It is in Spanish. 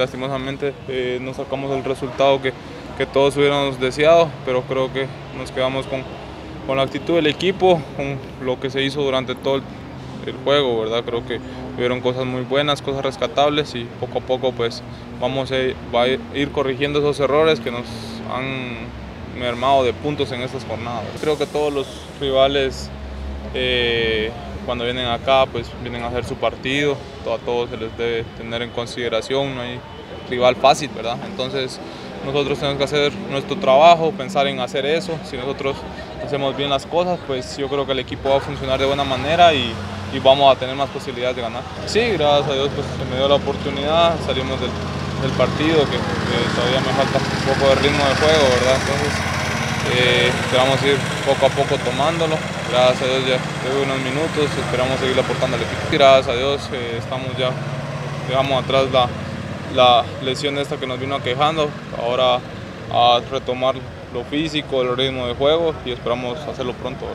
lastimosamente eh, no sacamos el resultado que, que todos hubiéramos deseado, pero creo que nos quedamos con, con la actitud del equipo, con lo que se hizo durante todo el, juego, ¿verdad? Creo que hubieron cosas muy buenas, cosas rescatables y poco a poco pues vamos a ir corrigiendo esos errores que nos han mermado de puntos en estas jornadas. Creo que todos los rivales eh, cuando vienen acá pues vienen a hacer su partido, a todos se les debe tener en consideración, no hay rival fácil, ¿verdad? Entonces nosotros tenemos que hacer nuestro trabajo, pensar en hacer eso, si nosotros hacemos bien las cosas pues yo creo que el equipo va a funcionar de buena manera y vamos a tener más posibilidades de ganar. Sí, gracias a Dios pues, se me dio la oportunidad, salimos del, partido, que, que, todavía me falta un poco de ritmo de juego, ¿verdad? Entonces eh, esperamos ir poco a poco tomándolo. Gracias a Dios ya llevo unos minutos, esperamos seguir aportando al equipo. Gracias a Dios eh, estamos ya, dejamos atrás la, la lesión esta que nos vino aquejando, ahora a retomar lo físico, el ritmo de juego y esperamos hacerlo pronto.